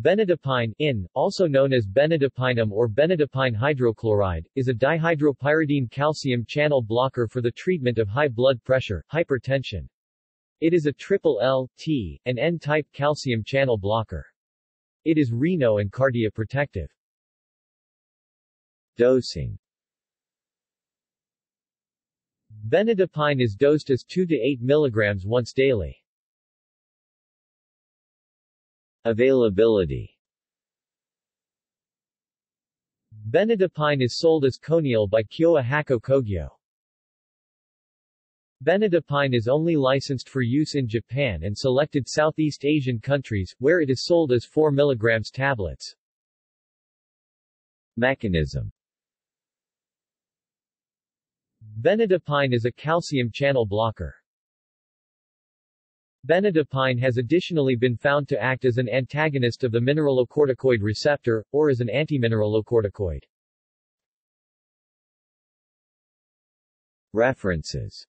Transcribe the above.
Benidipine in, also known as benidipinum or benidipine hydrochloride, is a dihydropyridine calcium channel blocker for the treatment of high blood pressure, hypertension. It is a triple L, T, and N-type calcium channel blocker. It is reno and cardioprotective. Dosing Benidipine is dosed as 2 to 8 mg once daily. Availability Benidipine is sold as Coniel by Kyowa Hakko Kogyo. Benidipine is only licensed for use in Japan and selected Southeast Asian countries, where it is sold as 4 mg tablets. Mechanism Benidipine is a calcium channel blocker. Benidipine has additionally been found to act as an antagonist of the mineralocorticoid receptor, or as an antimineralocorticoid. References